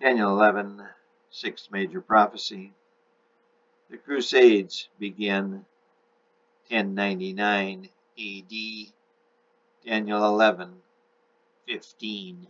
Daniel 11, sixth major prophecy. The Crusades begin 1099 AD. Daniel 11, 15.